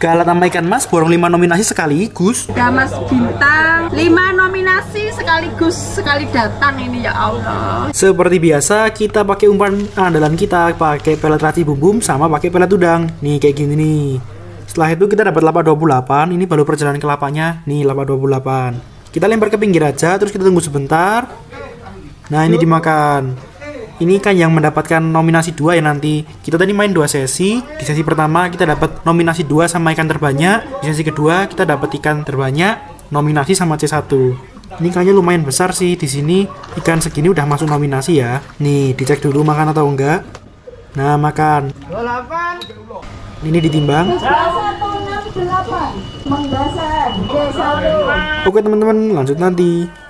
Galat sama ikan mas borong 5 nominasi sekaligus. Damas Bintang 5 nominasi sekaligus sekali datang ini ya Allah. Seperti biasa kita pakai umpan andalan kita pakai pelet rati bumbum sama pakai pelet udang. Nih kayak gini nih. Setelah itu kita dapat lapa 28, ini baru perjalanan ke lapanya. Nih lapa 28. Kita lempar ke pinggir aja terus kita tunggu sebentar. Nah, ini dimakan. Ini kan yang mendapatkan nominasi dua ya nanti. Kita tadi main dua sesi. Di sesi pertama kita dapat nominasi dua sama ikan terbanyak. Di sesi kedua kita dapat ikan terbanyak, nominasi sama C1. Ini kayaknya lumayan besar sih di sini. Ikan segini udah masuk nominasi ya. Nih, dicek dulu makan atau enggak. Nah, makan. Ini ditimbang. Oke teman-teman, lanjut nanti.